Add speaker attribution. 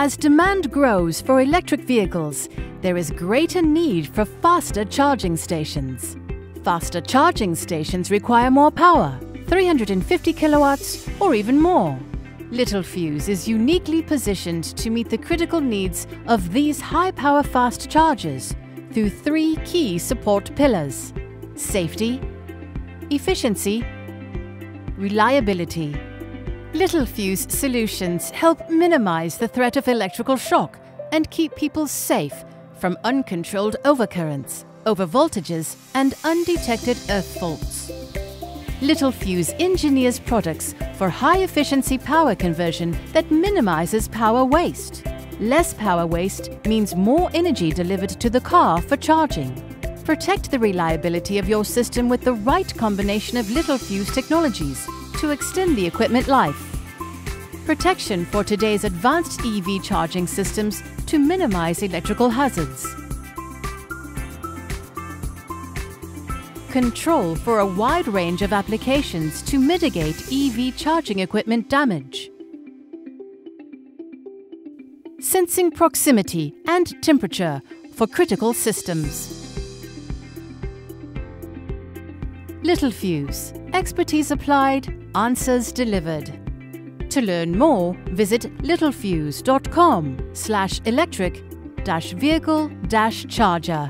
Speaker 1: As demand grows for electric vehicles, there is greater need for faster charging stations. Faster charging stations require more power, 350 kilowatts or even more. Littelfuse is uniquely positioned to meet the critical needs of these high-power fast chargers through three key support pillars safety, efficiency, reliability. Littelfuse solutions help minimize the threat of electrical shock and keep people safe from uncontrolled overcurrents, overvoltages, and undetected earth faults. Littelfuse engineers products for high-efficiency power conversion that minimizes power waste. Less power waste means more energy delivered to the car for charging. Protect the reliability of your system with the right combination of Littelfuse technologies to extend the equipment life. Protection for today's advanced EV charging systems to minimize electrical hazards. Control for a wide range of applications to mitigate EV charging equipment damage. Sensing proximity and temperature for critical systems. Littelfuse. Expertise applied, answers delivered. To learn more, visit littelfuse.com slash electric dash vehicle dash charger.